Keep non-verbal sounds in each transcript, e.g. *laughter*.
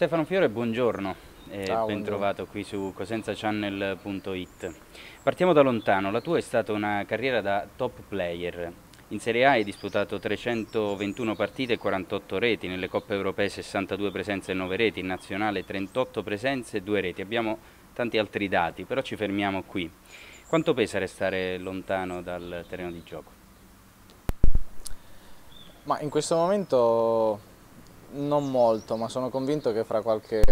Stefano Fiore, buongiorno e Ciao, ben trovato qui su cosenzacchannel.it. Partiamo da lontano, la tua è stata una carriera da top player. In Serie A hai disputato 321 partite e 48 reti, nelle Coppe Europee 62 presenze e 9 reti, in Nazionale 38 presenze e 2 reti. Abbiamo tanti altri dati, però ci fermiamo qui. Quanto pesa restare lontano dal terreno di gioco? Ma in questo momento non molto, ma sono convinto che fra qualche,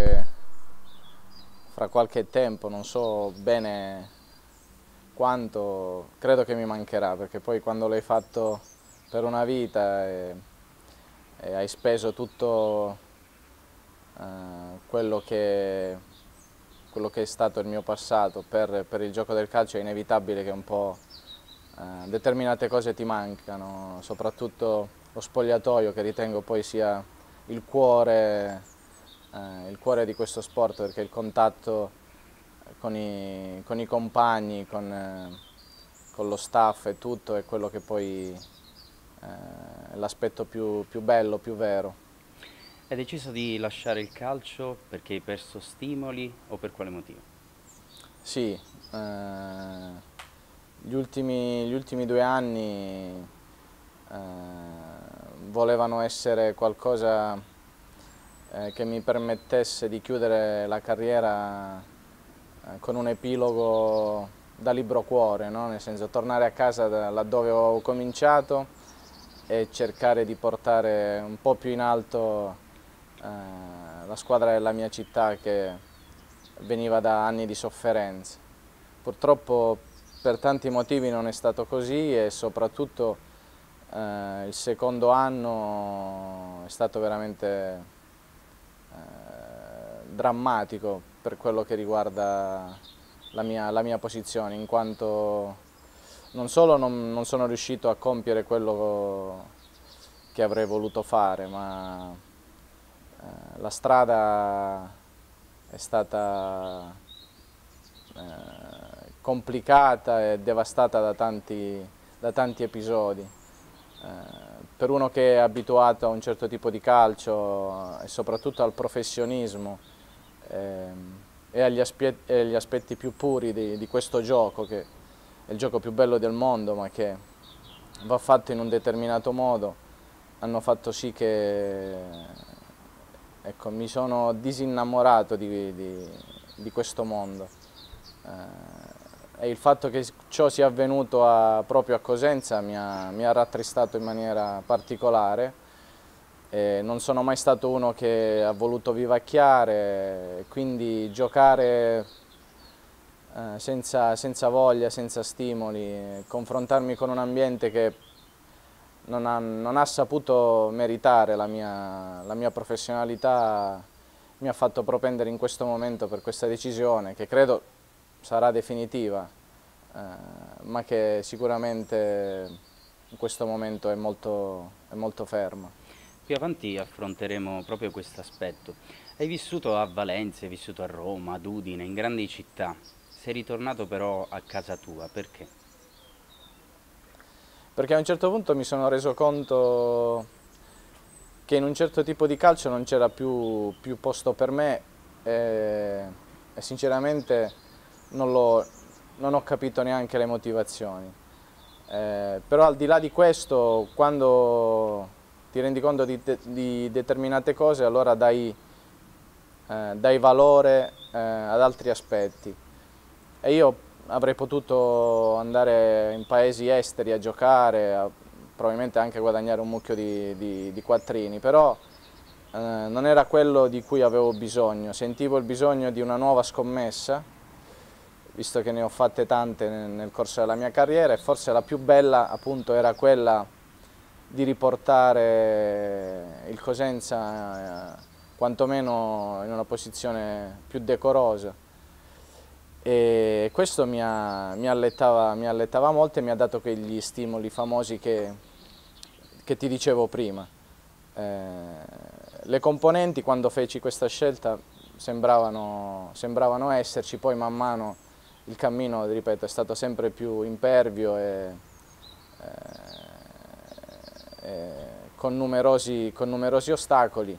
fra qualche tempo, non so bene quanto, credo che mi mancherà, perché poi quando l'hai fatto per una vita e, e hai speso tutto eh, quello, che, quello che è stato il mio passato per, per il gioco del calcio, è inevitabile che un po' eh, determinate cose ti mancano, soprattutto lo spogliatoio che ritengo poi sia il cuore, eh, il cuore di questo sport perché il contatto con i, con i compagni, con, eh, con, lo staff e tutto è quello che poi eh, è l'aspetto più, più bello, più vero. Hai deciso di lasciare il calcio perché hai perso stimoli o per quale motivo? Sì, eh, gli, ultimi, gli ultimi due anni eh, volevano essere qualcosa eh, che mi permettesse di chiudere la carriera eh, con un epilogo da libro cuore, no? nel senso tornare a casa da laddove ho cominciato e cercare di portare un po' più in alto eh, la squadra della mia città che veniva da anni di sofferenza. Purtroppo per tanti motivi non è stato così e soprattutto eh, il secondo anno è stato veramente eh, drammatico per quello che riguarda la mia, la mia, posizione, in quanto non solo non, non, sono riuscito a compiere quello che avrei voluto fare, ma eh, la strada è stata eh, complicata e devastata da tanti, da tanti episodi. Eh, per uno che è abituato a un certo tipo di calcio e soprattutto al professionismo eh, e agli, aspetti, agli aspetti più puri di, di, questo gioco, che è il gioco più bello del mondo, ma che va fatto in un determinato modo, hanno fatto sì che ecco, mi sono disinnamorato di, di, di questo mondo. Eh, e il fatto che ciò sia avvenuto a, proprio a Cosenza mi ha, mi ha, rattristato in maniera particolare. E non sono mai stato uno che ha voluto vivacchiare, quindi giocare eh, senza, senza, voglia, senza stimoli, confrontarmi con un ambiente che non ha, non ha saputo meritare la mia, la mia professionalità mi ha fatto propendere in questo momento per questa decisione che credo sarà definitiva, eh, ma che sicuramente in questo momento è molto, è molto ferma. Più avanti affronteremo proprio questo aspetto. Hai vissuto a Valencia, hai vissuto a Roma, ad Udine, in grandi città. Sei ritornato però a casa tua, perché? Perché a un certo punto mi sono reso conto che in un certo tipo di calcio non c'era più, più, posto per me e, e sinceramente non, lo, non, ho capito neanche le motivazioni. Eh, però al di là di questo, quando ti rendi conto di, de, di determinate cose, allora dai, eh, dai valore eh, ad altri aspetti. E io avrei potuto andare in paesi esteri a giocare, a, probabilmente anche guadagnare un mucchio di, di, di quattrini, però eh, non era quello di cui avevo bisogno, sentivo il bisogno di una nuova scommessa, visto che ne ho fatte tante nel, corso della mia carriera e forse la più bella appunto era quella di riportare il Cosenza eh, quantomeno in una posizione più decorosa e questo mi, ha, mi, allettava, mi allettava molto e mi ha dato quegli stimoli famosi che, che ti dicevo prima. Eh, le componenti quando feci questa scelta sembravano, sembravano esserci, poi man mano il cammino, ripeto, è stato sempre più impervio e, eh, e con, numerosi, con, numerosi, ostacoli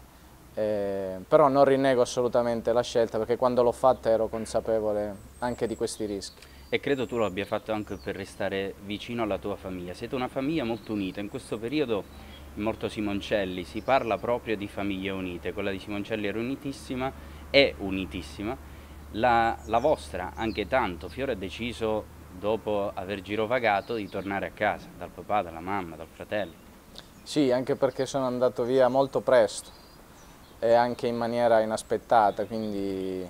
eh, però non rinnego assolutamente la scelta perché quando l'ho fatta ero consapevole anche di questi rischi. E credo tu lo abbia fatto anche per restare vicino alla tua famiglia. Siete una famiglia molto unita, in questo periodo in Morto Simoncelli si parla proprio di famiglie unite, quella di Simoncelli era unitissima, è unitissima, la, la vostra anche tanto, Fiore ha deciso dopo aver girovagato di tornare a casa, dal papà, dalla mamma, dal fratello. Sì, anche perché sono andato via molto presto e anche in maniera inaspettata, quindi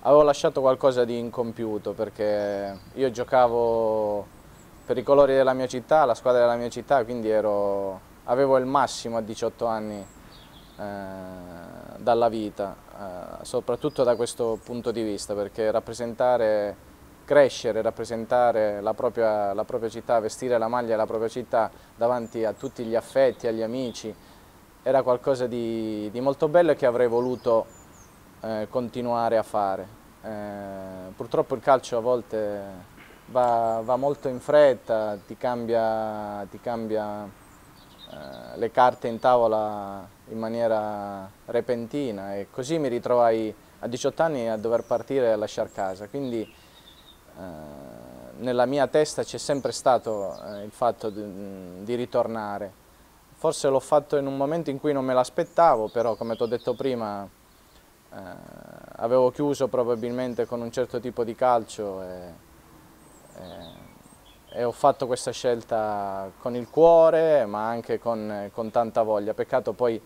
avevo lasciato qualcosa di incompiuto perché io giocavo per i colori della mia città, la squadra della mia città, quindi ero, avevo il massimo a 18 anni dalla vita, eh, soprattutto da questo punto di vista, perché rappresentare, crescere, rappresentare la propria, la propria città, vestire la maglia della propria città davanti a tutti gli affetti, agli amici, era qualcosa di, di molto bello e che avrei voluto eh, continuare a fare. Eh, purtroppo il calcio a volte va, va molto in fretta, ti cambia, ti cambia eh, le carte in tavola in maniera repentina e così mi ritrovai a 18 anni a dover partire e lasciare casa. Quindi eh, nella mia testa c'è sempre stato eh, il fatto di, di ritornare Forse l'ho fatto in un momento in cui non me l'aspettavo, però come ti ho detto prima eh, avevo chiuso probabilmente con un certo tipo di calcio e, e, e ho fatto questa scelta con il cuore ma anche con, con tanta voglia. Peccato poi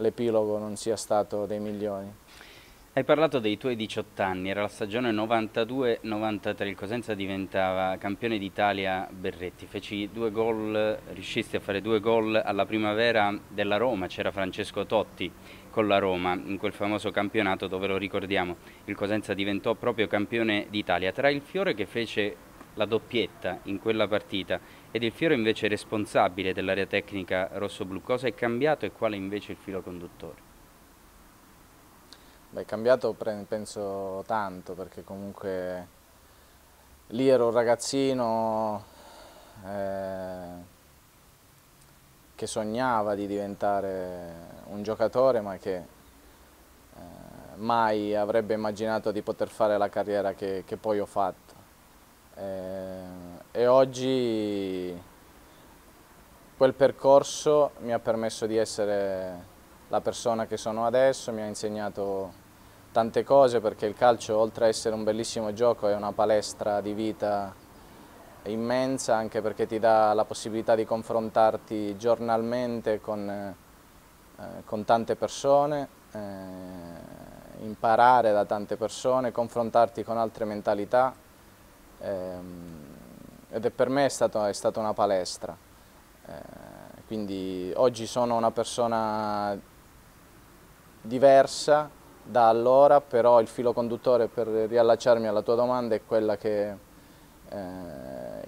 l'epilogo non sia stato dei migliori. Hai parlato dei tuoi 18 anni, era la stagione 92-93, il Cosenza diventava campione d'Italia Berretti, feci due gol, riuscisti a fare due gol alla primavera della Roma, c'era Francesco Totti con la Roma in quel famoso campionato dove lo ricordiamo, il Cosenza diventò proprio campione d'Italia, tra il Fiore che fece la doppietta in quella partita ed il Fiore invece responsabile dell'area tecnica rosso-blu, cosa è cambiato e quale invece il filo conduttore? Beh, cambiato penso tanto perché comunque lì ero un ragazzino eh, che sognava di diventare un giocatore ma che eh, mai avrebbe immaginato di poter fare la carriera che, che poi ho fatto. Eh, e oggi quel percorso mi ha permesso di essere la persona che sono adesso, mi ha insegnato tante cose perché il calcio oltre a essere un bellissimo gioco è una palestra di vita immensa anche perché ti dà la possibilità di confrontarti giornalmente con, eh, con tante persone, eh, imparare da tante persone, confrontarti con altre mentalità ed è per me è, stato, è stata una palestra. Eh, quindi oggi sono una persona diversa da allora, però il filo conduttore per riallacciarmi alla tua domanda è quella che eh,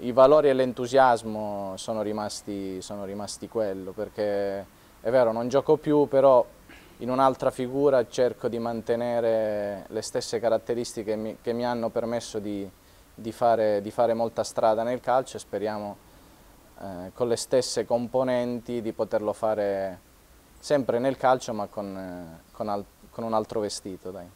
i valori e l'entusiasmo sono rimasti, sono rimasti quello, perché è vero, non gioco più, però in un'altra figura cerco di mantenere le stesse caratteristiche che mi, che mi hanno permesso di, di, fare, di, fare, molta strada nel calcio e speriamo eh, con le stesse componenti di poterlo fare sempre nel calcio ma con, eh, con, con un altro vestito. Dai.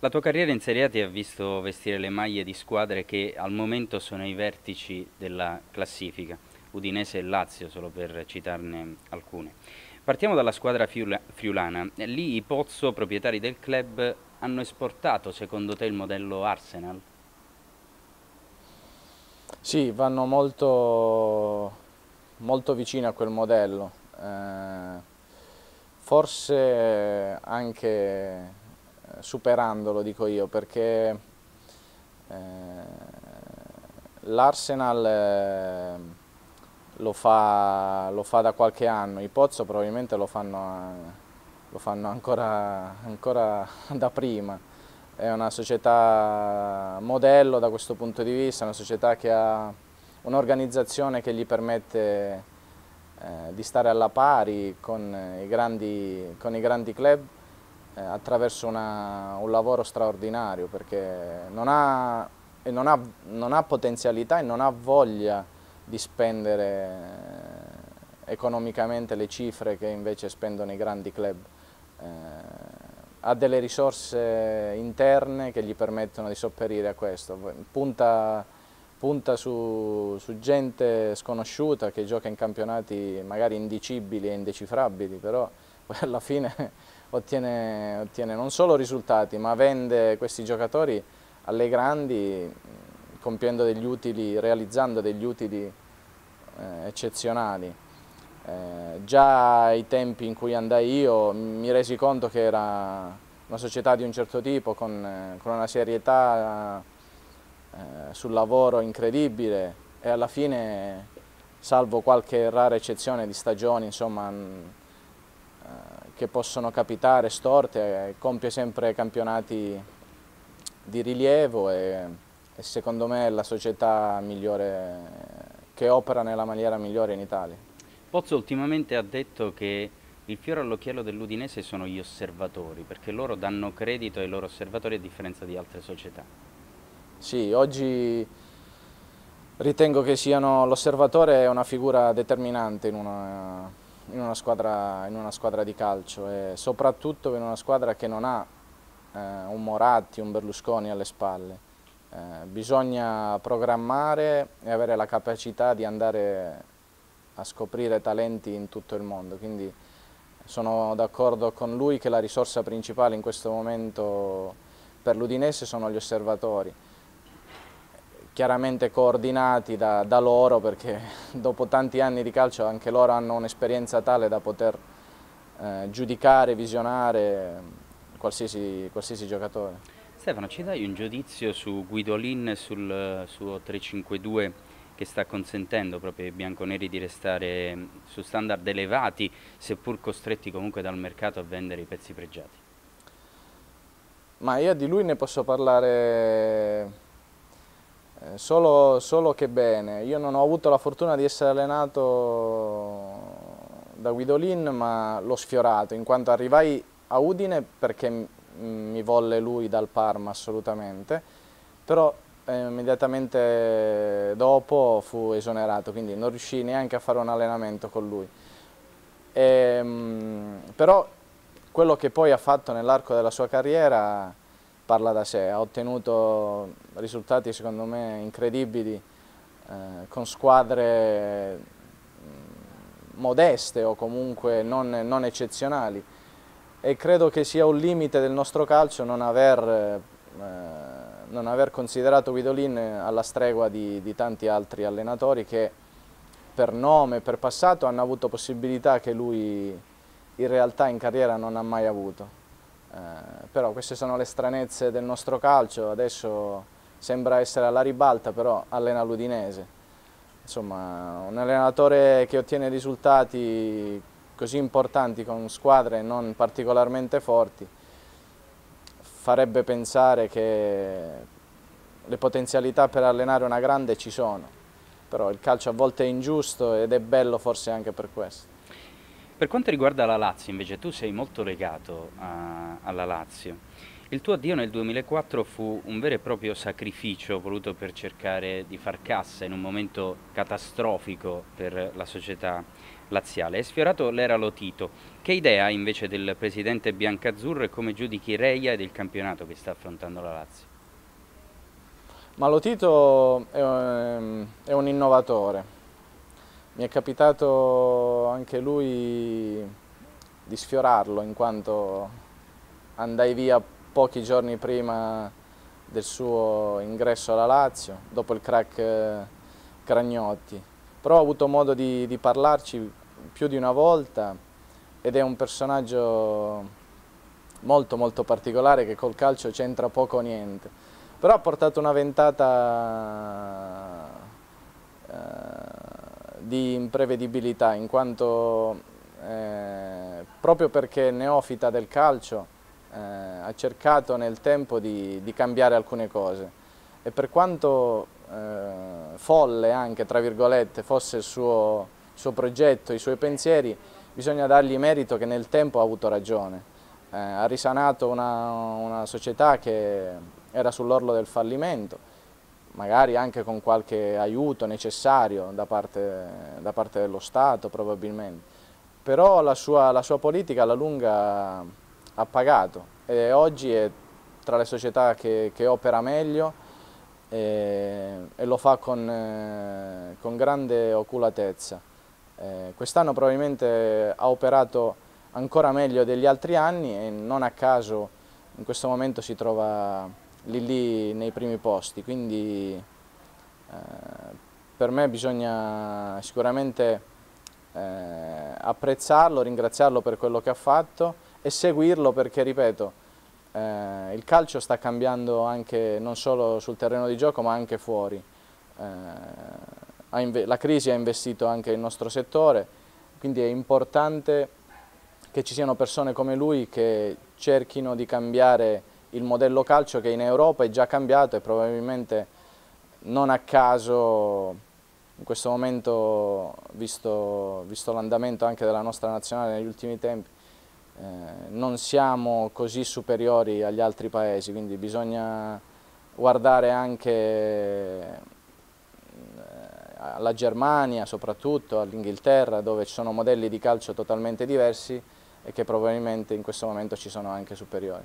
La tua carriera in Serie A ti ha visto vestire le maglie di squadre che al momento sono ai vertici della classifica, Udinese e Lazio, solo per citarne alcune. Partiamo dalla squadra friula friulana. Lì i Pozzo, proprietari del club, hanno esportato secondo te il modello Arsenal? Sì, vanno molto, molto vicini a quel modello. Eh, forse anche eh, superandolo dico io perché eh, l'Arsenal eh, lo, fa, lo, fa, da qualche anno, i Pozzo probabilmente lo fanno, lo fanno ancora, ancora *laughs* da prima, è una società modello da questo punto di vista, una società che ha un'organizzazione che gli permette eh, di stare alla pari con i grandi, con i grandi club eh, attraverso una, un lavoro straordinario perché non ha, non, ha, non ha, potenzialità e non ha voglia di spendere eh, economicamente le cifre che invece spendono i grandi club. Ha delle risorse interne che gli permettono di sopperire a questo. Punta, punta su, su, gente sconosciuta che gioca in campionati magari indicibili e indecifrabili, però *laughs* alla fine ottiene, ottiene non solo risultati, ma vende questi giocatori alle grandi compiendo degli utili, realizzando degli utili eh, eccezionali. Eh, già ai tempi in cui andai io mi resi conto che era una società di un certo tipo, con, eh, con una serietà eh, sul lavoro incredibile e alla fine, salvo qualche rara eccezione di stagioni insomma, eh, che possono capitare storte, compie sempre campionati di rilievo e, e secondo me è la società migliore che opera nella maniera migliore in Italia. Pozzo ultimamente ha detto che il fiore all'occhiello dell'Udinese sono gli osservatori, perché loro danno credito ai loro osservatori a differenza di altre società. Sì, oggi ritengo che l'osservatore è una figura determinante in una, in, una squadra, in una, squadra, di calcio e soprattutto in una squadra che non ha eh, un Moratti, un Berlusconi alle spalle. Eh, bisogna programmare e avere la capacità di andare a scoprire talenti in tutto il mondo, quindi sono d'accordo con lui che la risorsa principale in questo momento per l'Udinese sono gli osservatori, chiaramente coordinati da, da, loro perché *laughs* dopo tanti anni di calcio anche loro hanno un'esperienza tale da poter eh, giudicare, visionare qualsiasi, qualsiasi giocatore. Stefano, ci dai un giudizio su Guidolin e sul suo 352 che sta consentendo proprio ai bianconeri di restare mm, su standard elevati, seppur costretti comunque dal mercato a vendere i pezzi pregiati? Ma io di lui ne posso parlare eh, solo, solo che bene. Io non ho avuto la fortuna di essere allenato da Guidolin, ma l'ho sfiorato, in quanto arrivai a Udine perché mi volle lui dal Parma assolutamente, però eh, immediatamente dopo fu esonerato, quindi non riuscì neanche a fare un allenamento con lui. E, ehm, però quello che poi ha fatto nell'arco della sua carriera parla da sé, ha ottenuto risultati secondo me incredibili eh, con squadre mm, modeste o comunque non, non, eccezionali e credo che sia un limite del nostro calcio non aver eh, non aver considerato Guidolin alla stregua di, di tanti altri allenatori che per nome per passato hanno avuto possibilità che lui in realtà in carriera non ha mai avuto. Eh, però queste sono le stranezze del nostro calcio, adesso sembra essere alla ribalta, però allena l'Udinese. Insomma, un allenatore che ottiene risultati così importanti con squadre non particolarmente forti, farebbe pensare che le potenzialità per allenare una grande ci sono, però il calcio a volte è ingiusto ed è bello forse anche per questo. Per quanto riguarda la Lazio invece, tu sei molto legato a, alla Lazio. Il tuo addio nel 2004 fu un vero e proprio sacrificio voluto per cercare di far cassa in un momento catastrofico per la società laziale. È sfiorato l'era Lotito. Che idea invece del presidente biancazzurro e come giudichi Reia e del campionato che sta affrontando la Lazio? Ma Lotito è è un innovatore. Mi è capitato anche lui di sfiorarlo in quanto andai via pochi giorni prima del suo ingresso alla Lazio, dopo il crack eh, Cragnotti. Però ho avuto modo di, di parlarci più di una volta ed è un personaggio molto molto particolare che col calcio c'entra poco o niente. Però ha portato una ventata eh, di imprevedibilità in quanto eh, proprio perché neofita del calcio eh, ha cercato nel tempo di, di, cambiare alcune cose e per quanto eh, folle anche tra virgolette fosse il suo suo progetto, i suoi pensieri, bisogna dargli merito che nel tempo ha avuto ragione. Eh, ha risanato una, una società che era sull'orlo del fallimento, magari anche con qualche aiuto necessario da parte, da parte dello Stato probabilmente. Però la sua, la sua, politica alla lunga ha pagato e oggi è tra le società che, che opera meglio e, e, lo fa con, eh, con grande oculatezza. Eh, Quest'anno probabilmente ha operato ancora meglio degli altri anni e non a caso in questo momento si trova lì lì nei primi posti, quindi eh, per me bisogna sicuramente eh, apprezzarlo, ringraziarlo per quello che ha fatto e seguirlo perché, ripeto, eh, il calcio sta cambiando anche non solo sul terreno di gioco ma anche fuori. La crisi ha investito anche il nostro settore, quindi è importante che ci siano persone come lui che cerchino di cambiare il modello calcio che in Europa è già cambiato e probabilmente non a caso in questo momento, visto, visto l'andamento anche della nostra nazionale negli ultimi tempi, eh, non siamo così superiori agli altri paesi, quindi bisogna guardare anche alla Germania soprattutto, all'Inghilterra dove ci sono modelli di calcio totalmente diversi e che probabilmente in questo momento ci sono anche superiori.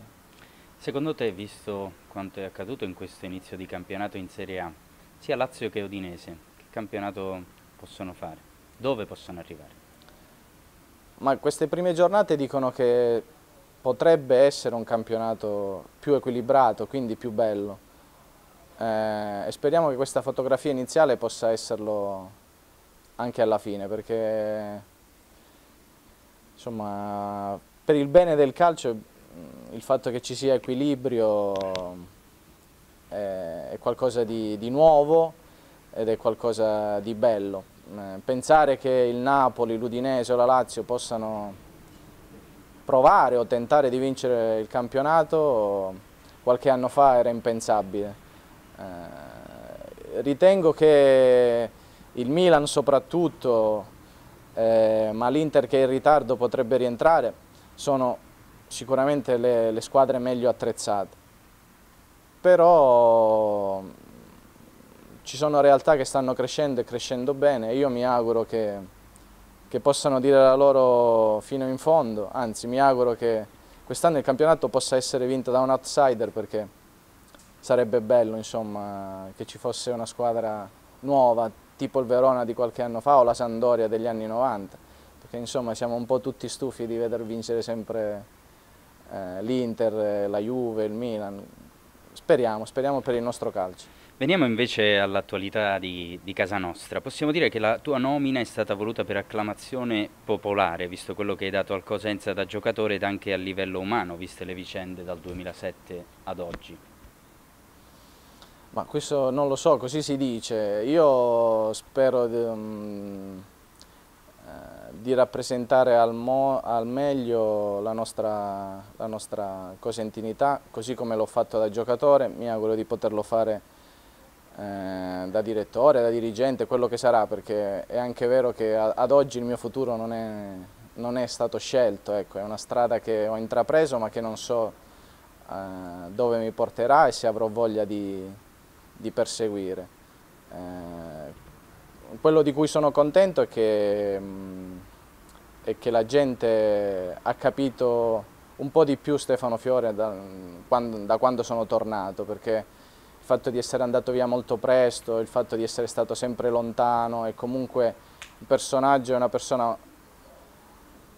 Secondo te, visto quanto è accaduto in questo inizio di campionato in Serie A, sia Lazio che Udinese, che campionato possono fare? Dove possono arrivare? Ma queste prime giornate dicono che potrebbe essere un campionato più equilibrato, quindi più bello. Eh, e speriamo che questa fotografia iniziale possa esserlo anche alla fine, perché insomma, per il bene del calcio il fatto che ci sia equilibrio è, è qualcosa di, di, nuovo ed è qualcosa di bello. Eh, pensare che il Napoli, l'Udinese o la Lazio possano provare o tentare di vincere il campionato qualche anno fa era impensabile. Eh, ritengo che il Milan soprattutto eh, ma l'Inter che è in ritardo potrebbe rientrare, sono sicuramente le, le squadre meglio attrezzate. Però ci sono realtà che stanno crescendo e crescendo bene e io mi auguro che, che possano dire la loro fino in fondo, anzi mi auguro che quest'anno il campionato possa essere vinto da un outsider perché sarebbe bello insomma, che ci fosse una squadra nuova, tipo il Verona di qualche anno fa o la Sandoria degli anni 90, perché insomma siamo un po' tutti stufi di veder vincere sempre eh, l'Inter, la Juve, il Milan. Speriamo, speriamo per il nostro calcio. Veniamo invece all'attualità di, di, casa nostra. Possiamo dire che la tua nomina è stata voluta per acclamazione popolare, visto quello che hai dato al Cosenza da giocatore ed anche a livello umano, viste le vicende dal 2007 ad oggi. Ma questo non lo so, così si dice. Io spero di, um, eh, di rappresentare al, mo, al meglio la nostra, la nostra, cosentinità, così come l'ho fatto da giocatore, mi auguro di poterlo fare eh, da direttore, da dirigente, quello che sarà, perché è anche vero che ad oggi il mio futuro non è, non è stato scelto, ecco, è una strada che ho intrapreso ma che non so eh, dove mi porterà e se avrò voglia di di perseguire. Eh, quello di cui sono contento è che, mh, è che, la gente ha capito un po' di più Stefano Fiore da quando, da quando sono tornato, perché il fatto di essere andato via molto presto, il fatto di essere stato sempre lontano e comunque il personaggio è una persona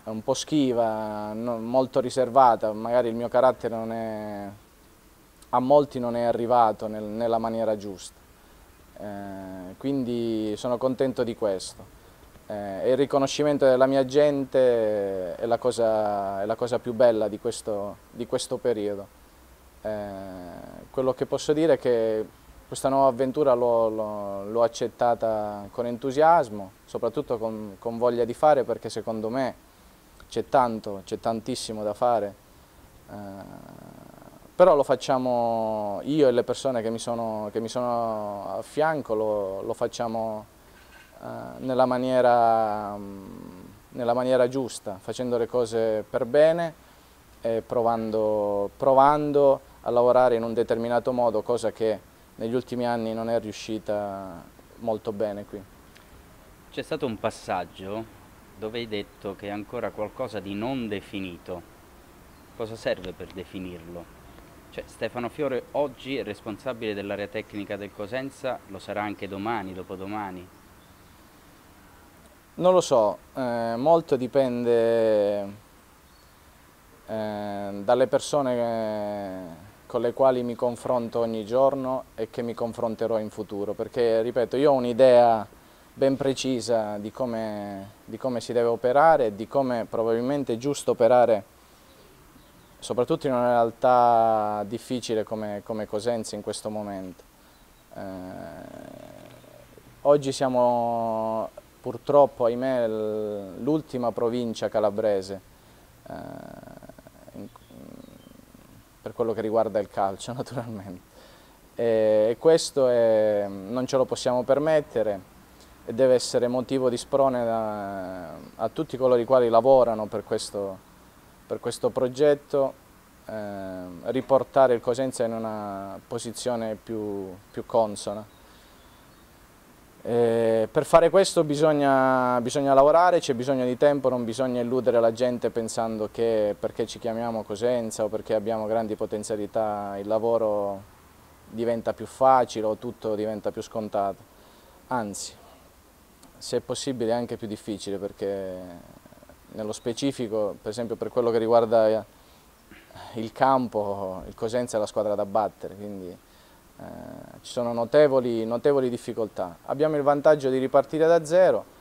un po' schiva, molto riservata, magari il mio carattere non è a molti non è arrivato nel, nella maniera giusta. Eh, quindi sono contento di questo. Eh, il riconoscimento della mia gente è la cosa, è la cosa più bella di questo, di questo periodo. Eh, quello che posso dire è che questa nuova avventura l'ho accettata con entusiasmo, soprattutto con, con, voglia di fare perché secondo me c'è tanto, c'è tantissimo da fare. Eh, però lo facciamo io e le persone che mi sono, che mi sono a fianco, lo, lo facciamo eh, nella, maniera, nella, maniera, giusta, facendo le cose per bene e provando, provando a lavorare in un determinato modo, cosa che negli ultimi anni non è riuscita molto bene qui. C'è stato un passaggio dove hai detto che è ancora qualcosa di non definito cosa serve per definirlo? Cioè, Stefano Fiore oggi è responsabile dell'area tecnica del Cosenza, lo sarà anche domani, dopodomani? Non lo so, eh, molto dipende eh, dalle persone eh, con le quali mi confronto ogni giorno e che mi confronterò in futuro, perché ripeto, io ho un'idea ben precisa di come, di come si deve operare e di come probabilmente è giusto operare soprattutto in una realtà difficile come, come Cosenza in questo momento. Eh, oggi siamo purtroppo, ahimè, l'ultima provincia calabrese eh, in, per quello che riguarda il calcio *laughs* naturalmente. E, e questo è, non ce lo possiamo permettere e deve essere motivo di sprone da, a tutti coloro i quali lavorano per questo, per questo progetto eh, riportare il Cosenza in una posizione più, più consona. Eh, per fare questo bisogna, bisogna lavorare, c'è bisogno di tempo, non bisogna illudere la gente pensando che perché ci chiamiamo Cosenza o perché abbiamo grandi potenzialità il lavoro diventa più facile o tutto diventa più scontato. Anzi, se è possibile è anche più difficile perché nello specifico, per esempio per quello che riguarda il campo, il Cosenza è la squadra da battere, quindi eh, ci sono notevoli, notevoli difficoltà. Abbiamo il vantaggio di ripartire da zero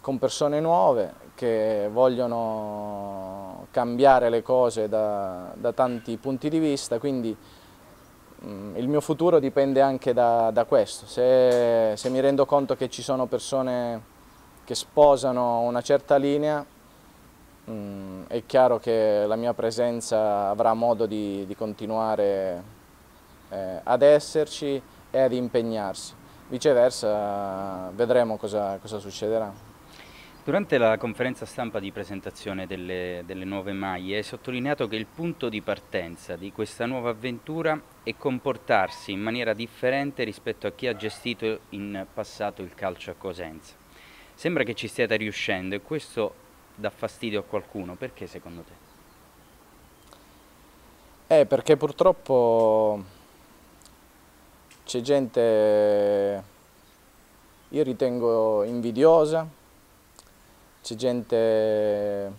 con persone nuove che vogliono cambiare le cose da, da tanti punti di vista, quindi mh, mm, il mio futuro dipende anche da, da questo. Se, se mi rendo conto che ci sono persone che sposano una certa linea, Mm, è chiaro che la mia presenza avrà modo di, di continuare eh, ad esserci e ad impegnarsi. Viceversa vedremo cosa, cosa, succederà. Durante la conferenza stampa di presentazione delle, delle nuove maglie hai sottolineato che il punto di partenza di questa nuova avventura è comportarsi in maniera differente rispetto a chi ha gestito in passato il calcio a Cosenza. Sembra che ci stiate riuscendo e questo dà fastidio a qualcuno, perché secondo te? Eh, perché purtroppo c'è gente, io ritengo invidiosa, c'è gente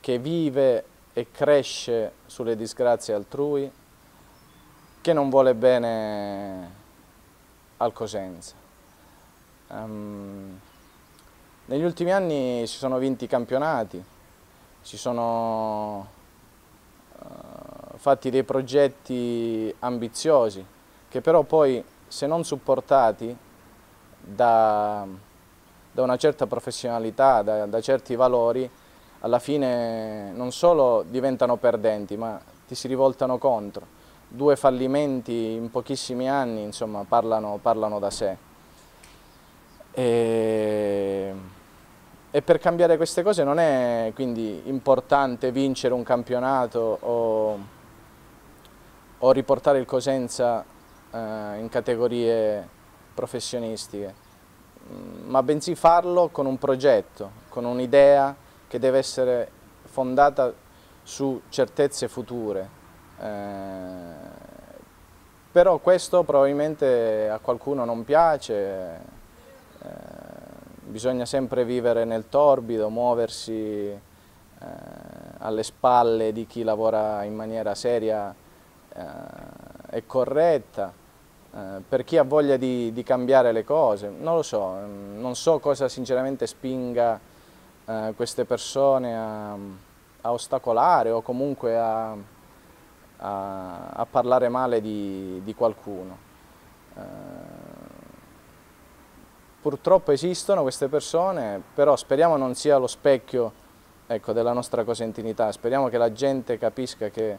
che vive e cresce sulle disgrazie altrui, che non vuole bene al Cosenza. Um, negli ultimi anni si sono vinti campionati, si sono uh, fatti dei progetti ambiziosi che però poi se non supportati da, da una certa professionalità, da, da certi valori, alla fine non solo diventano perdenti ma ti si rivoltano contro. Due fallimenti in pochissimi anni insomma, parlano, parlano da sé. E e per cambiare queste cose non è quindi importante vincere un campionato o, o riportare il Cosenza eh, in categorie professionistiche, mm, ma bensì farlo con un progetto, con un'idea che deve essere fondata su certezze future. Eh, però questo probabilmente a qualcuno non piace, eh, bisogna sempre vivere nel torbido, muoversi eh, alle spalle di chi lavora in maniera seria eh, e corretta, eh, per chi ha voglia di, di, cambiare le cose, non lo so, mm, non so cosa sinceramente spinga eh, queste persone a, a, ostacolare o comunque a, a, a parlare male di, di qualcuno. Purtroppo esistono queste persone, però speriamo non sia lo specchio ecco, della nostra cosentinità, speriamo che la gente capisca che,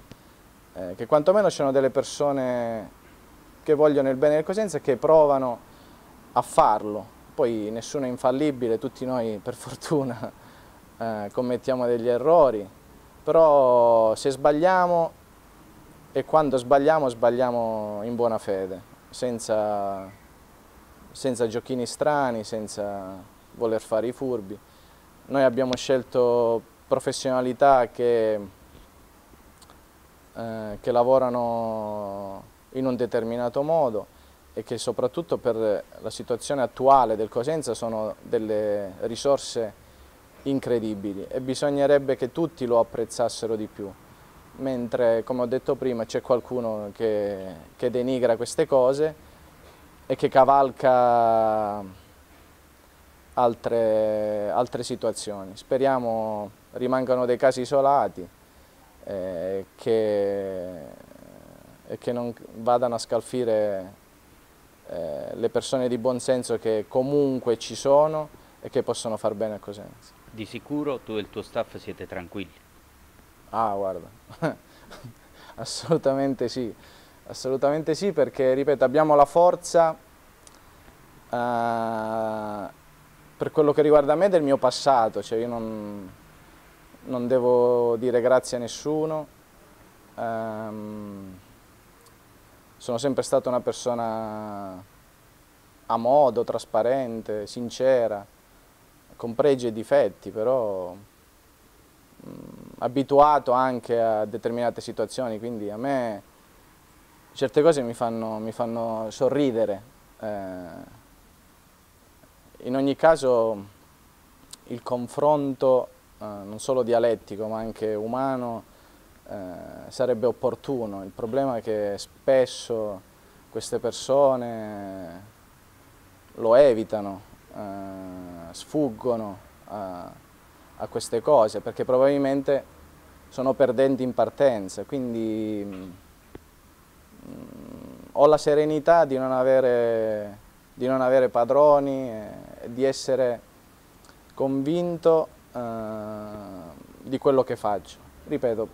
eh, che quantomeno ci sono delle persone che vogliono il bene del Cosenza e che provano a farlo. Poi nessuno è infallibile, tutti noi per *laughs* fortuna eh, commettiamo degli errori, però se sbagliamo e quando sbagliamo sbagliamo in buona fede, senza senza giochini strani, senza voler fare i furbi. Noi abbiamo scelto professionalità che eh, che lavorano in un determinato modo e che soprattutto per la situazione attuale del Cosenza sono delle risorse incredibili e bisognerebbe che tutti lo apprezzassero di più, mentre come ho detto prima c'è qualcuno che, che denigra queste cose e che cavalca altre, altre situazioni. Speriamo rimangano dei casi isolati eh, che, e che non vadano a scalfire eh, le persone di buon senso che comunque ci sono e che possono far bene a Cosenza. Di sicuro tu e il tuo staff siete tranquilli? Ah, guarda, *laughs* assolutamente sì, assolutamente sì perché, ripeto, abbiamo la forza uh, per quello che riguarda me del mio passato, cioè io non, non devo dire grazie a nessuno, um, sono sempre stata una persona a modo, trasparente, sincera, con pregi e difetti, però mh, abituato anche a determinate situazioni, quindi a me certe cose mi fanno, mi fanno sorridere. Eh, in ogni caso il confronto eh, non solo dialettico ma anche umano eh, sarebbe opportuno, il problema è che spesso queste persone lo evitano, eh, sfuggono a, a, queste cose perché probabilmente sono perdenti in partenza, quindi ho la serenità di non avere, di non avere padroni e di essere convinto eh, di quello che faccio. Ripeto,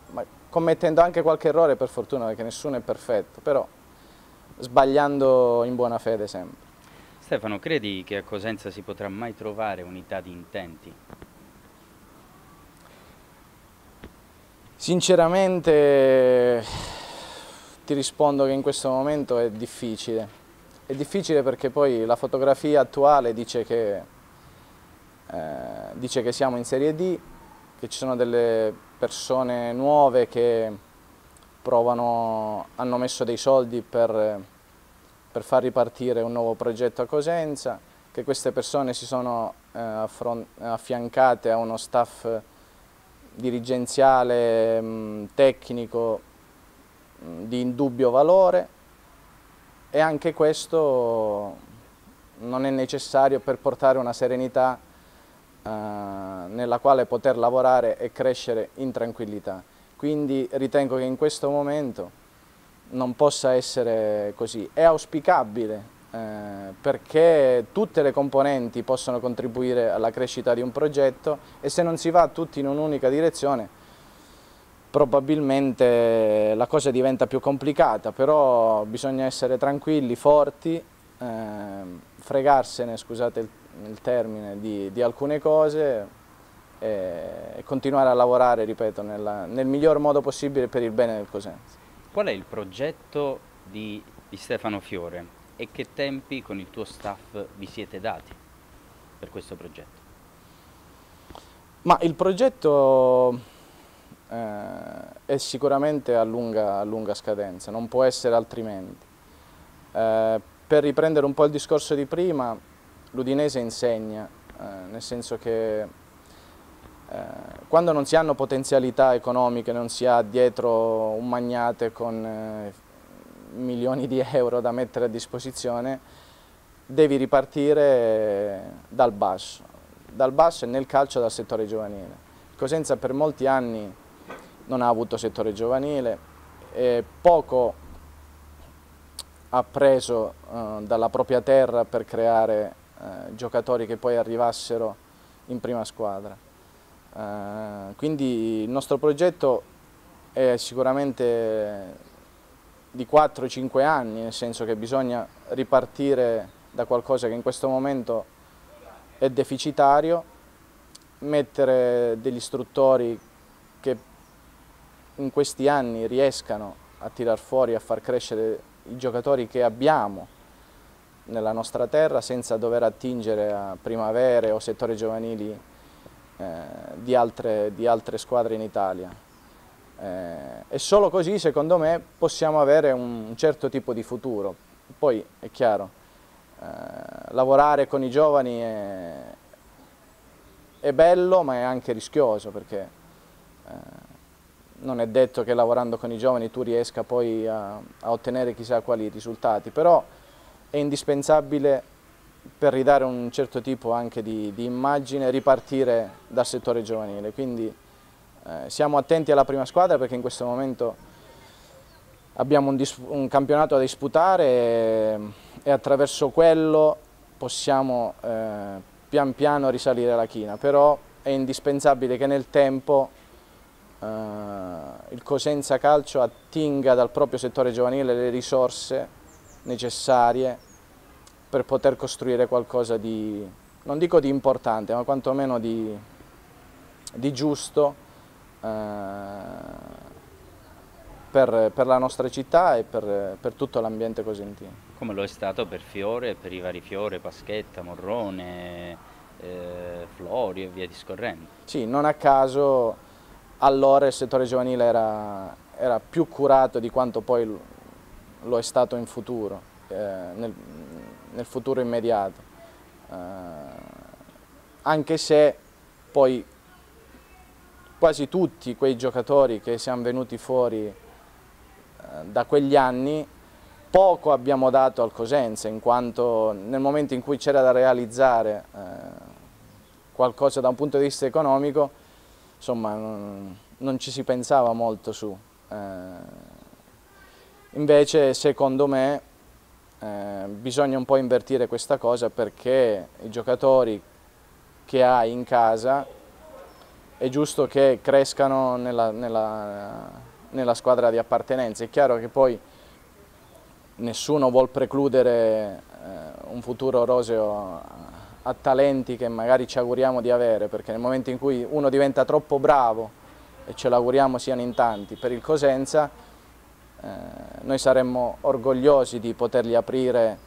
commettendo anche qualche errore per fortuna perché nessuno è perfetto, però sbagliando in buona fede sempre. Stefano, credi che a Cosenza si potrà mai trovare unità di intenti? Sinceramente ti rispondo che in questo momento è difficile. È difficile perché poi la fotografia attuale dice che, eh, dice che siamo in Serie D, che ci sono delle persone nuove che provano, hanno messo dei soldi per per far ripartire un nuovo progetto a Cosenza, che queste persone si sono eh, affiancate a uno staff dirigenziale, mh, tecnico di indubbio valore e anche questo non è necessario per portare una serenità eh, nella quale poter lavorare e crescere in tranquillità. Quindi ritengo che in questo momento non possa essere così. È auspicabile eh, perché tutte le componenti possono contribuire alla crescita di un progetto e se non si va tutti in un'unica direzione probabilmente la cosa diventa più complicata, però bisogna essere tranquilli, forti, eh, fregarsene, scusate il, il termine, di, di, alcune cose e, e, continuare a lavorare, ripeto, nella, nel miglior modo possibile per il bene del Cosenza. Qual è il progetto di, di Stefano Fiore e che tempi con il tuo staff vi siete dati per questo progetto? Ma il progetto eh, è sicuramente a lunga, a lunga, scadenza, non può essere altrimenti. Eh, per riprendere un po' il discorso di prima, l'Udinese insegna, eh, nel senso che eh, quando non si hanno potenzialità economiche, non si ha dietro un magnate con eh, milioni di euro da mettere a disposizione, devi ripartire dal basso, dal basso e nel calcio dal settore giovanile. Cosenza per molti anni non ha avuto settore giovanile e poco ha preso eh, dalla propria terra per creare eh, giocatori che poi arrivassero in prima squadra. Eh, quindi il nostro progetto è sicuramente di 4-5 anni, nel senso che bisogna ripartire da qualcosa che in questo momento è deficitario, mettere degli istruttori in questi anni riescano a tirar fuori, a far crescere i giocatori che abbiamo nella nostra terra senza dover attingere a primavere o settori giovanili eh, di, altre, di, altre, squadre in Italia. Eh, e solo così, secondo me, possiamo avere un certo tipo di futuro. Poi è chiaro, eh, lavorare con i giovani è, è, bello, ma è anche rischioso perché eh, non è detto che lavorando con i giovani tu riesca poi a, a ottenere chissà quali risultati, però è indispensabile per ridare un certo tipo anche di, di immagine ripartire dal settore giovanile. Quindi eh, siamo attenti alla prima squadra perché in questo momento abbiamo un, un campionato da disputare e, e, attraverso quello possiamo eh, pian piano risalire la china, però è indispensabile che nel tempo il Cosenza Calcio attinga dal proprio settore giovanile le risorse necessarie per poter costruire qualcosa di, non dico di importante, ma quantomeno di, di giusto eh, per, per, la nostra città e per, per tutto l'ambiente cosentino. Come lo è stato per Fiore, per i vari Fiore, Paschetta, Morrone, eh, Florio e via discorrendo? Sì, non a caso allora il settore giovanile era, era più curato di quanto poi lo è stato in futuro, eh, nel, nel, futuro immediato. Eh, anche se poi quasi tutti quei giocatori che siamo venuti fuori eh, da quegli anni poco abbiamo dato al Cosenza in quanto nel momento in cui c'era da realizzare eh, qualcosa da un punto di vista economico insomma non, non ci si pensava molto su eh, invece secondo me eh, bisogna un po' invertire questa cosa perché i giocatori che hai in casa è giusto che crescano nella, nella, nella squadra di appartenenza. È chiaro che poi nessuno vuole precludere eh, un futuro roseo a, talenti che magari ci auguriamo di avere, perché nel momento in cui uno diventa troppo bravo, e ce l'auguriamo siano in tanti, per il Cosenza, eh, noi saremmo orgogliosi di potergli aprire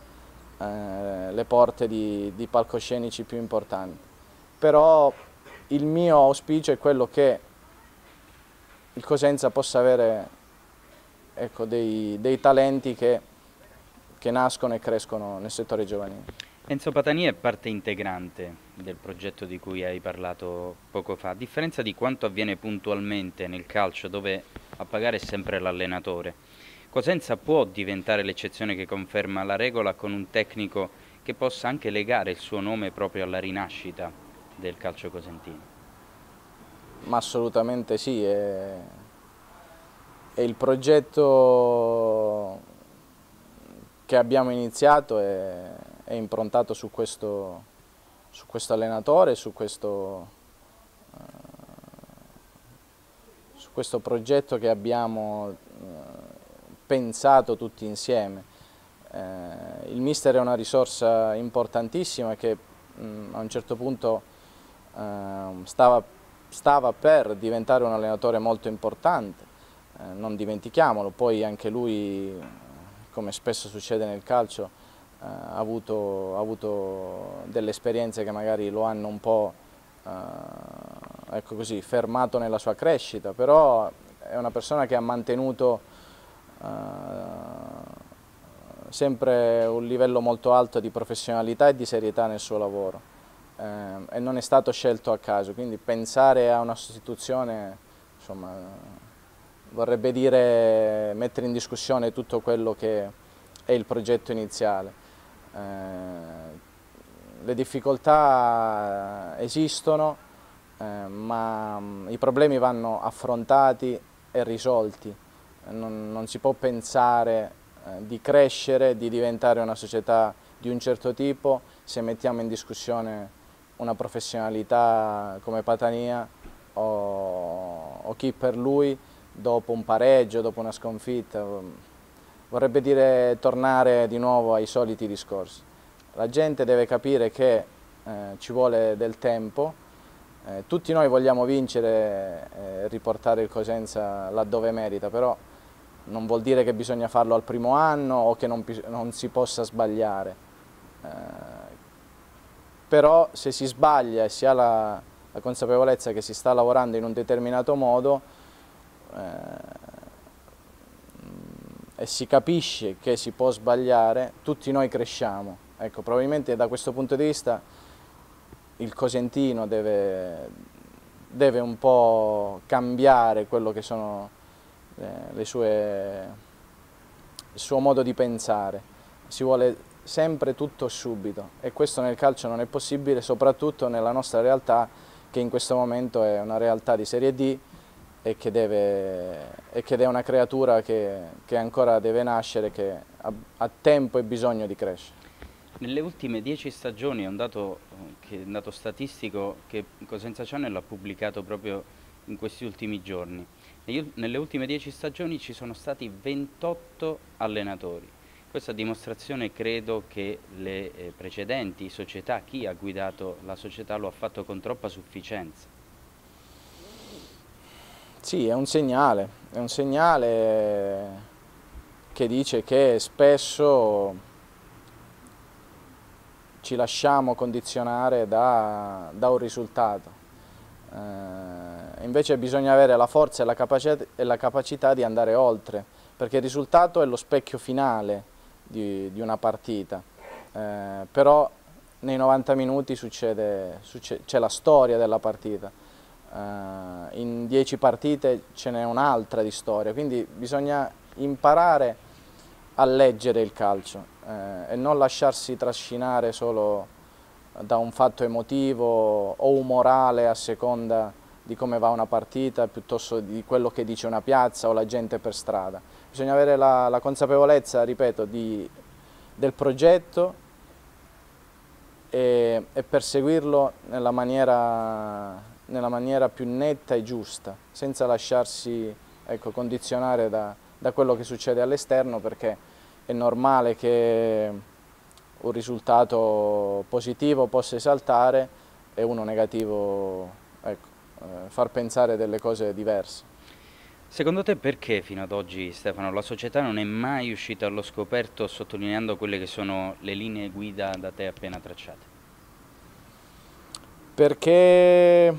eh, le porte di, di palcoscenici più importanti. Però il mio auspicio è quello che il Cosenza possa avere ecco, dei, dei, talenti che, che, nascono e crescono nel settore giovanile. Enzo Patani è parte integrante del progetto di cui hai parlato poco fa, a differenza di quanto avviene puntualmente nel calcio dove a pagare è sempre l'allenatore. Cosenza può diventare l'eccezione che conferma la regola con un tecnico che possa anche legare il suo nome proprio alla rinascita del calcio cosentino? Ma assolutamente sì, è, è il progetto che abbiamo iniziato è, è improntato su questo, su questo, allenatore, su questo, uh, su questo progetto che abbiamo uh, pensato tutti insieme. Uh, il mister è una risorsa importantissima che mh, a un certo punto Ehm, stava, stava, per diventare un allenatore molto importante, non dimentichiamolo, poi anche lui, come spesso succede nel calcio, ha avuto, ha avuto delle esperienze che magari lo hanno un po' eh, ecco così, fermato nella sua crescita, però è una persona che ha mantenuto sempre un livello molto alto di professionalità e di serietà nel suo lavoro eh, e non è stato scelto a caso, quindi pensare a una sostituzione insomma, vorrebbe dire mettere in discussione tutto quello che è il progetto iniziale. Eh, le difficoltà esistono, eh, ma mm, i problemi vanno affrontati e risolti. Non, non si può pensare eh, di crescere, di diventare una società di un certo tipo se mettiamo in discussione una professionalità come Patania o, o chi per lui dopo un pareggio, dopo una sconfitta, vorrebbe dire tornare di nuovo ai soliti discorsi. La gente deve capire che eh, ci vuole del tempo, eh, tutti noi vogliamo vincere e riportare il Cosenza laddove merita, però non vuol dire che bisogna farlo al primo anno o che non, non si possa sbagliare. Eh, però se si sbaglia e si ha la, la consapevolezza che si sta lavorando in un determinato modo, eh, e si capisce che si può sbagliare, tutti noi cresciamo. Ecco, probabilmente da questo punto di vista il Cosentino deve, deve un po' cambiare quello che sono eh, sue, il suo modo di pensare. Si vuole sempre tutto subito e questo nel calcio non è possibile, soprattutto nella nostra realtà che in questo momento è una realtà di Serie D e che, deve, e che è una creatura che, che, ancora deve nascere, che ha, ha, tempo e bisogno di crescere. Nelle ultime dieci stagioni è un dato, che, un dato statistico che Cosenza Channel ha pubblicato proprio in questi ultimi giorni. Nelle ultime dieci stagioni ci sono stati 28 allenatori. Questa dimostrazione credo che le eh, precedenti società, chi ha guidato la società lo ha fatto con troppa sufficienza. Sì, è un segnale, è un segnale che dice che spesso ci lasciamo condizionare da, da un risultato. Eh, invece bisogna avere la forza e la, capacità, e la, capacità, di andare oltre, perché il risultato è lo specchio finale di, di una partita, eh, però nei 90 minuti c'è la storia della partita in 10 partite ce n'è un'altra di storia, quindi bisogna imparare a leggere il calcio uh, e non lasciarsi trascinare solo da un fatto emotivo o umorale a seconda di come va una partita piuttosto di quello che dice una piazza o la gente per strada. Bisogna avere la, la consapevolezza, ripeto, di, del progetto e, e perseguirlo nella maniera nella maniera più netta e giusta, senza lasciarsi ecco, condizionare da, da quello che succede all'esterno perché è normale che un risultato positivo possa esaltare e uno negativo ecco, eh, far pensare delle cose diverse. Secondo te perché fino ad oggi Stefano la società non è mai uscita allo scoperto sottolineando quelle che sono le linee guida da te appena tracciate? Perché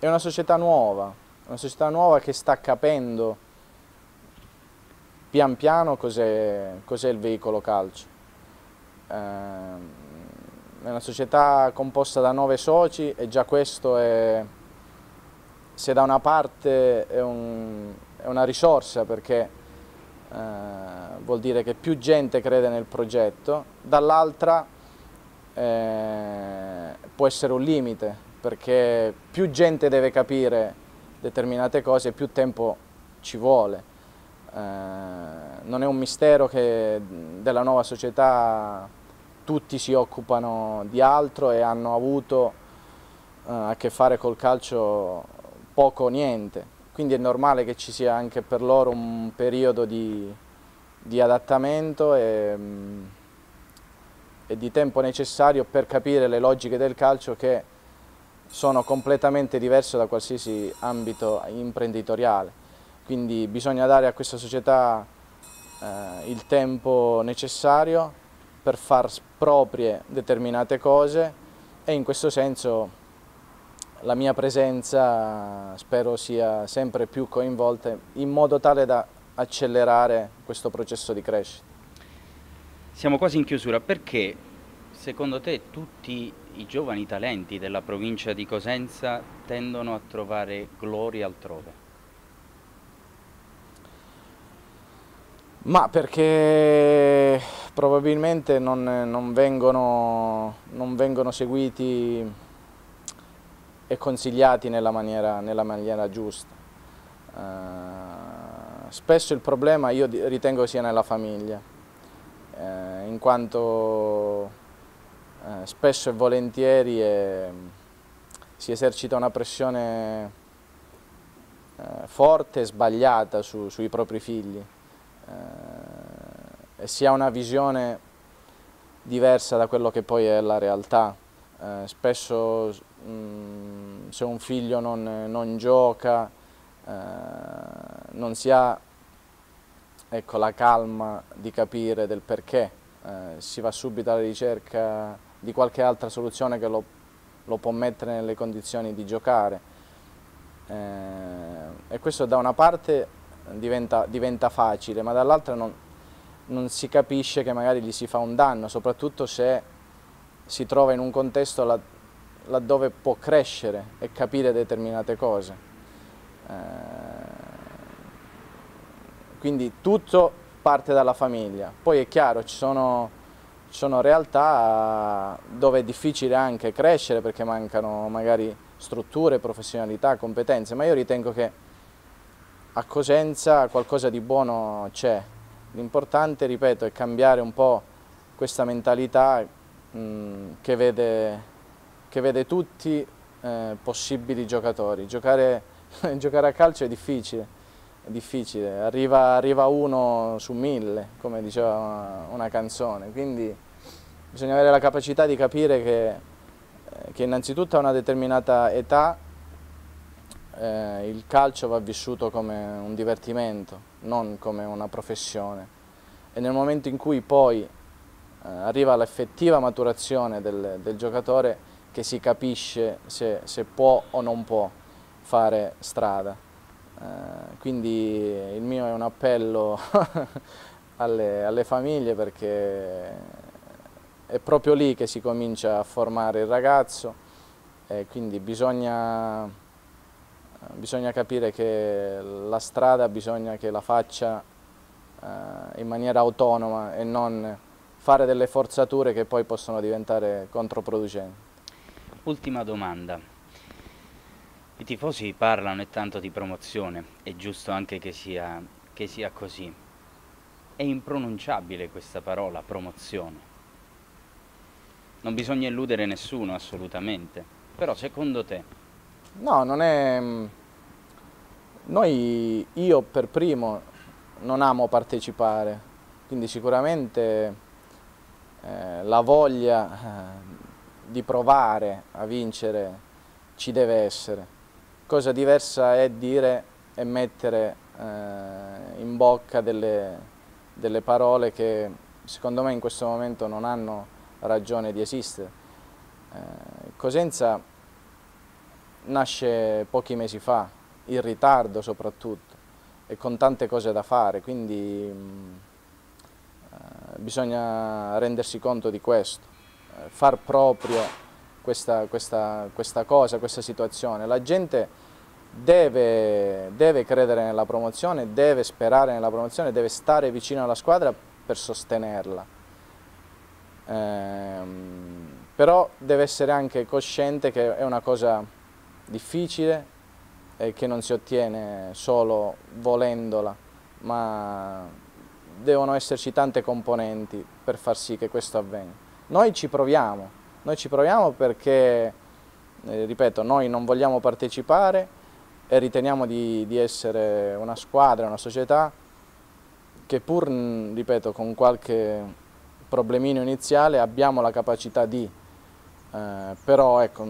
è una società nuova, una società nuova che sta capendo pian piano cos'è cos il veicolo calcio. Eh, è una società composta da nove soci e già questo è, se da una parte è, un, è una risorsa perché eh, vuol dire che più gente crede nel progetto, dall'altra eh, può essere un limite perché più gente deve capire determinate cose, più tempo ci vuole. Eh, non è un mistero che della nuova società tutti si occupano di altro e hanno avuto eh, a che fare col calcio poco o niente, quindi è normale che ci sia anche per loro un periodo di, di adattamento e, e di tempo necessario per capire le logiche del calcio che sono completamente diverse da qualsiasi ambito imprenditoriale, quindi bisogna dare a questa società eh, il tempo necessario per far proprie determinate cose e in questo senso la mia presenza spero sia sempre più coinvolta in modo tale da accelerare questo processo di crescita. Siamo quasi in chiusura, perché secondo te tutti i giovani talenti della provincia di Cosenza tendono a trovare gloria altrove? Ma perché probabilmente non, non, vengono, non vengono, seguiti e consigliati nella maniera, nella maniera giusta. Uh, spesso il problema io ritengo sia nella famiglia, uh, in quanto eh, spesso e volentieri eh, si esercita una pressione eh, forte e sbagliata su, sui propri figli eh, e si ha una visione diversa da quello che poi è la realtà. Eh, spesso mh, mm, se un figlio non, non gioca non si ha ecco, la calma di capire del perché, si va subito alla ricerca di qualche altra soluzione che lo, lo può mettere nelle condizioni di giocare. Eh, e questo da una parte diventa, diventa facile, ma dall'altra non, non si capisce che magari gli si fa un danno, soprattutto se si trova in un contesto laddove può crescere e capire determinate cose. Eh, quindi tutto parte dalla famiglia. Poi è chiaro, ci sono, sono realtà dove è difficile anche crescere perché mancano magari strutture, professionalità, competenze, ma io ritengo che a Cosenza qualcosa di buono c'è. L'importante, ripeto, è cambiare un po' questa mentalità mh, che, vede, che, vede, tutti eh, possibili giocatori. Giocare, *laughs* giocare, a calcio è difficile, difficile. Arriva, arriva, uno su mille, come diceva una, una, canzone, quindi bisogna avere la capacità di capire che, eh, che innanzitutto a una determinata età eh, il calcio va vissuto come un divertimento, non come una professione. E nel momento in cui poi eh, arriva l'effettiva maturazione del, del, giocatore che si capisce se, se, può o non può fare strada. Eh, quindi il mio è un appello *laughs* alle, alle famiglie perché è proprio lì che si comincia a formare il ragazzo e quindi bisogna bisogna capire che la strada bisogna che la faccia eh, in maniera autonoma e non fare delle forzature che poi possono diventare controproducenti. Ultima domanda. I tifosi parlano e tanto di promozione, è giusto anche che sia, che sia così. È impronunciabile questa parola, promozione. Non bisogna illudere nessuno assolutamente, però secondo te No, non è... Mm, noi, io per primo, non amo partecipare, quindi sicuramente eh, la voglia eh, di provare a vincere ci deve essere. Cosa diversa è dire e mettere eh, in bocca delle, delle parole che secondo me in questo momento non hanno ragione di esistere. Eh, Cosenza nasce pochi mesi fa, in ritardo soprattutto e con tante cose da fare, quindi mh, eh, bisogna rendersi conto di questo, eh, far proprio questa, questa, questa, cosa, questa situazione. La gente deve, deve credere nella promozione, deve sperare nella promozione, deve stare vicino alla squadra per sostenerla. Eh, però deve essere anche cosciente che è una cosa difficile e che non si ottiene solo volendola, ma devono esserci tante componenti per far sì che questo avvenga. Noi ci proviamo, noi ci proviamo perché, eh, ripeto, noi non vogliamo partecipare e riteniamo di, di essere una squadra, una società che pur, ripeto, con qualche problemino iniziale abbiamo la capacità di, eh, però ecco,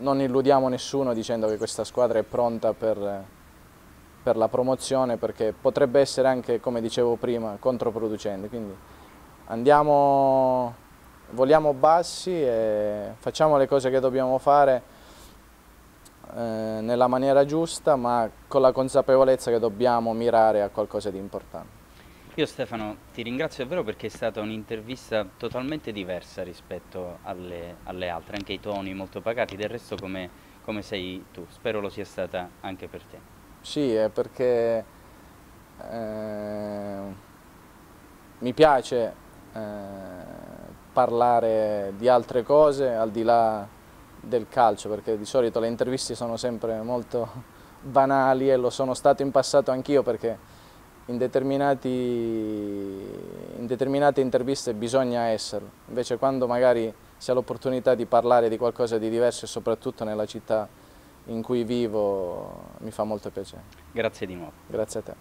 non illudiamo nessuno dicendo che questa squadra è pronta per, per, la promozione perché potrebbe essere anche, come dicevo prima, controproducente. Quindi andiamo, voliamo bassi e facciamo le cose che dobbiamo fare eh, nella maniera giusta ma con la consapevolezza che dobbiamo mirare a qualcosa di importante. Io Stefano ti ringrazio davvero perché è stata un'intervista totalmente diversa rispetto alle, alle, altre, anche i toni molto pagati, del resto come, come, sei tu, spero lo sia stata anche per te. Sì, è perché eh, mi piace eh, parlare di altre cose al di là del calcio, perché di solito le interviste sono sempre molto banali e lo sono stato in passato anch'io perché in, in determinate interviste bisogna esserlo, invece quando magari si ha l'opportunità di parlare di qualcosa di diverso e soprattutto nella città in cui vivo mi fa molto piacere. Grazie di nuovo. Grazie a te.